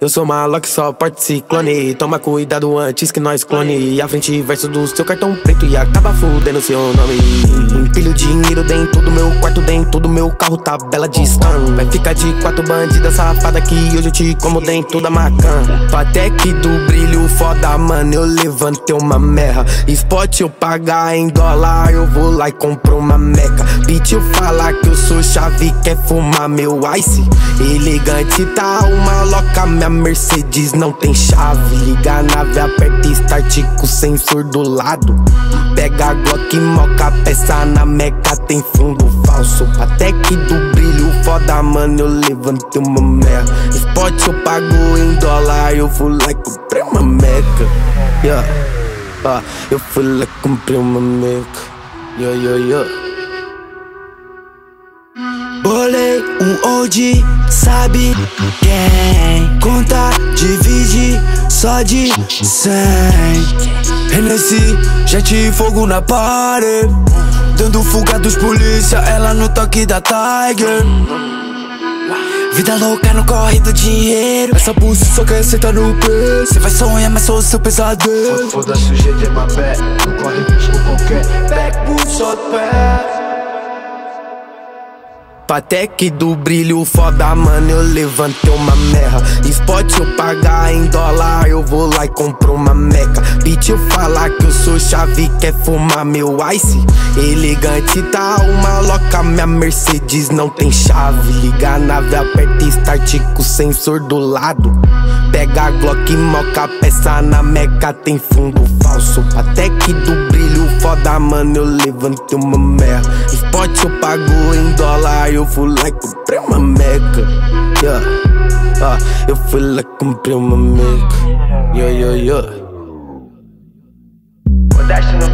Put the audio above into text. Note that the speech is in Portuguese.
Eu sou maluco só porte ciclone Toma cuidado antes que nós clone. A frente verso do seu cartão preto. E acaba fudendo seu nome. Empilho dinheiro dentro do meu quarto Dentro meu carro, tabela de scan Vai ficar de quatro bandida safada Que hoje eu te como dentro da Até que do brilho foda, mano Eu levantei uma merra. Spot eu pagar em dólar Eu vou lá e compro uma meca. Bitch eu falar que eu sou chave Quer fumar meu ice? Elegante tá uma louca minha Mercedes não tem chave. Liga a nave, aperta start com sensor do lado. Pega a Glock, moca peça na meca Tem fundo falso, até que do brilho foda Mano, eu levantei uma merda Spot eu pago em dólar Eu fui lá e comprei uma meca yeah. ah, Eu fui lá e comprei uma meca yeah, yeah, yeah. Bolei um old, sabe quem? Conta, divide, só de cem Hennessy, jet fogo na parede Dando fuga dos polícia, ela no toque da Tiger. Vida louca no corre do dinheiro. Essa pussy só quer sentar no pé. Cê vai sonhar, mas sou seu pesadelo. Foda-se o GG, my back Não corre risco qualquer Back, push, shot, back Patek do brilho foda, mano, eu levantei uma merra. Spot eu pagar em dólar, eu vou lá e compro uma meca. Bitch falar que eu sou chave, quer fumar meu ice? Elegante tá uma louca, minha Mercedes não tem chave. Liga a nave, aperta start com o sensor do lado. Pega a Glock, moca peça na meca, tem fundo falso foda, mano, eu levantei uma merda Spot eu pago em dólar, eu fui lá e comprei uma meca yeah. ah, Eu fui lá e comprei uma meca yeah, yeah, yeah. Modéstia no